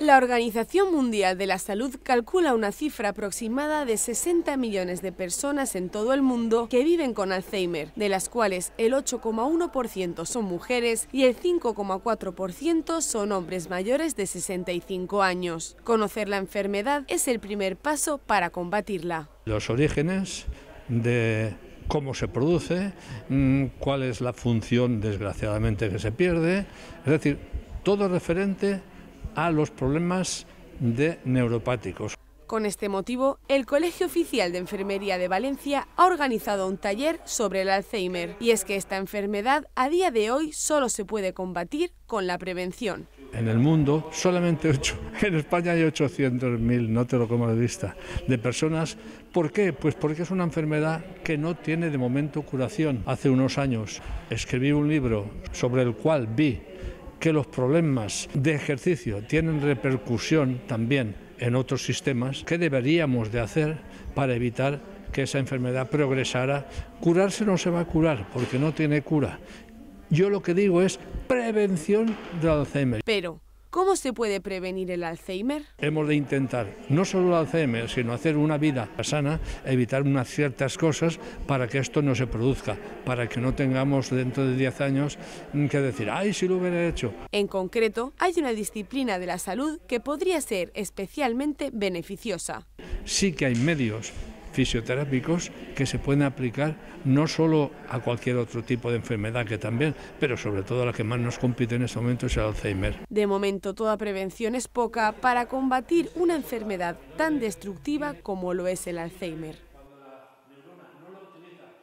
La Organización Mundial de la Salud calcula una cifra aproximada de 60 millones de personas en todo el mundo que viven con Alzheimer, de las cuales el 8,1% son mujeres y el 5,4% son hombres mayores de 65 años. Conocer la enfermedad es el primer paso para combatirla. Los orígenes de cómo se produce, mm, cuál es la función desgraciadamente que se pierde, es decir, todo referente a los problemas de neuropáticos. Con este motivo, el Colegio Oficial de Enfermería de Valencia ha organizado un taller sobre el Alzheimer. Y es que esta enfermedad a día de hoy solo se puede combatir con la prevención. En el mundo, solamente 8, en España hay 800.000, no te lo como de vista, de personas. ¿Por qué? Pues porque es una enfermedad que no tiene de momento curación. Hace unos años escribí un libro sobre el cual vi que los problemas de ejercicio tienen repercusión también en otros sistemas, ¿qué deberíamos de hacer para evitar que esa enfermedad progresara? Curarse no se va a curar porque no tiene cura. Yo lo que digo es prevención del Alzheimer. Pero, ¿Cómo se puede prevenir el Alzheimer? Hemos de intentar no solo el Alzheimer, sino hacer una vida sana, evitar unas ciertas cosas para que esto no se produzca, para que no tengamos dentro de 10 años que decir, ay, si lo hubiera hecho. En concreto, hay una disciplina de la salud que podría ser especialmente beneficiosa. Sí que hay medios fisioterápicos que se pueden aplicar no solo a cualquier otro tipo de enfermedad que también, pero sobre todo a la que más nos compite en este momento es el Alzheimer. De momento toda prevención es poca para combatir una enfermedad tan destructiva como lo es el Alzheimer.